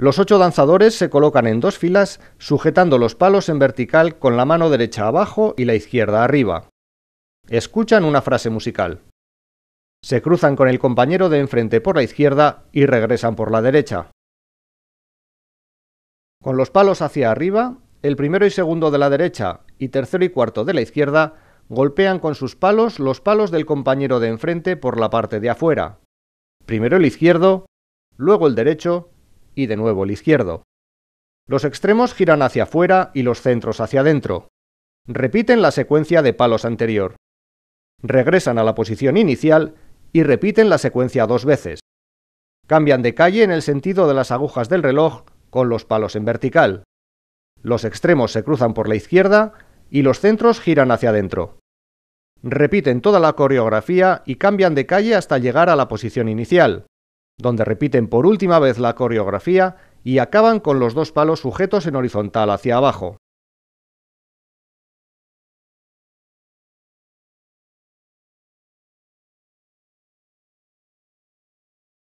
Los ocho danzadores se colocan en dos filas, sujetando los palos en vertical con la mano derecha abajo y la izquierda arriba. Escuchan una frase musical. Se cruzan con el compañero de enfrente por la izquierda y regresan por la derecha. Con los palos hacia arriba, el primero y segundo de la derecha y tercero y cuarto de la izquierda golpean con sus palos los palos del compañero de enfrente por la parte de afuera. Primero el izquierdo, luego el derecho y de nuevo el izquierdo. Los extremos giran hacia afuera y los centros hacia adentro. Repiten la secuencia de palos anterior. Regresan a la posición inicial y repiten la secuencia dos veces. Cambian de calle en el sentido de las agujas del reloj con los palos en vertical. Los extremos se cruzan por la izquierda y los centros giran hacia adentro. Repiten toda la coreografía y cambian de calle hasta llegar a la posición inicial donde repiten por última vez la coreografía y acaban con los dos palos sujetos en horizontal hacia abajo.